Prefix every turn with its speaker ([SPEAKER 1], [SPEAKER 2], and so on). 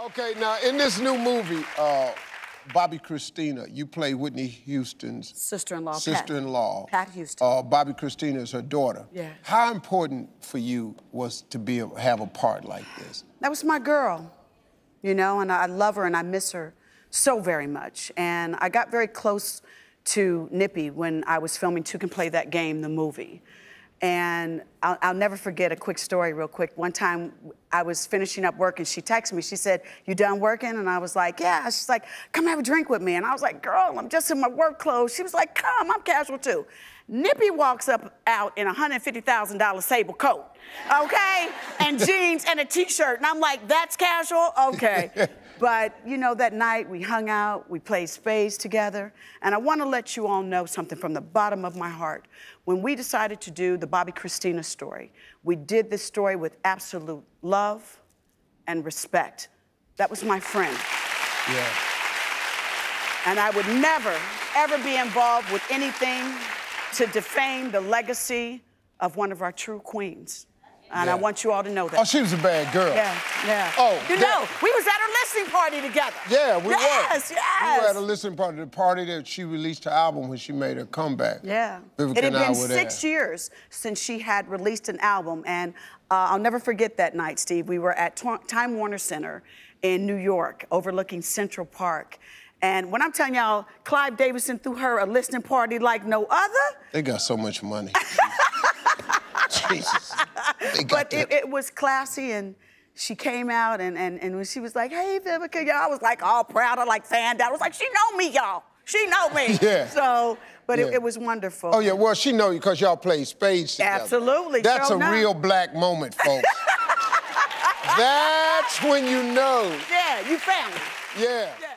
[SPEAKER 1] Okay, now in this new movie, uh, Bobbi Kristina, you play Whitney Houston's
[SPEAKER 2] sister-in-law.
[SPEAKER 1] Sister-in-law.
[SPEAKER 2] Pat, Pat Houston.
[SPEAKER 1] Uh, Bobbi Kristina is her daughter.
[SPEAKER 2] Yeah.
[SPEAKER 1] How important for you was to be have a part like this?
[SPEAKER 2] That was my girl, you know, and I love her and I miss her so very much. And I got very close to Nippy when I was filming Two Can Play That Game, the movie. And I'll, I'll, never forget a quick story, real quick. One time I was finishing up work and she texted me. She said, You done working? And I was like, Yeah. She's like, Come have a drink with me. And I was like, Girl, I'm just in my work clothes. She was like, Come, I'm casual too. Nippy walks up out in a $150,000 sable coat, okay? and jeans and a t shirt. And I'm like, That's casual? Okay. But you know, that night we hung out, we played spades together, and I want to let you all know something from the bottom of my heart. When we decided to do the Bobbi Kristina story, we did this story with absolute love and respect. That was my friend.
[SPEAKER 1] Yeah.
[SPEAKER 2] And I would never, ever be involved with anything to defame the legacy of one of our true queens. And yeah. I want you all to know that.
[SPEAKER 1] Oh, she was a bad girl.
[SPEAKER 2] Yeah, yeah.
[SPEAKER 1] Oh,
[SPEAKER 2] you that... know, we was at her listening party together.
[SPEAKER 1] Yeah, we
[SPEAKER 2] yes,
[SPEAKER 1] were.
[SPEAKER 2] Yes, yes.
[SPEAKER 1] We were at a listening party, the party that she released her album when she made her comeback.
[SPEAKER 2] Yeah.
[SPEAKER 1] Vivica
[SPEAKER 2] it had been
[SPEAKER 1] six
[SPEAKER 2] there. years since she had released an album, and uh, I'll never forget that night, Steve. We were at Time Warner Center in New York, overlooking Central Park. And when I'm telling y'all, Clive Davidson threw her a listening party like no other.
[SPEAKER 1] They got so much money. Jesus.
[SPEAKER 2] But it, it, was classy and she came out and, and, and when she was like, hey, Vivica, y'all, I was like all proud. I like fanned out. I was like, she know me, y'all. She know me.
[SPEAKER 1] Yeah.
[SPEAKER 2] So, but yeah. it, it, was wonderful.
[SPEAKER 1] Oh, yeah, well, she know you because y'all played spades together.
[SPEAKER 2] Absolutely.
[SPEAKER 1] That's a
[SPEAKER 2] know.
[SPEAKER 1] real black moment, folks. That's when you know.
[SPEAKER 2] Yeah, you family.
[SPEAKER 1] Yeah. yeah.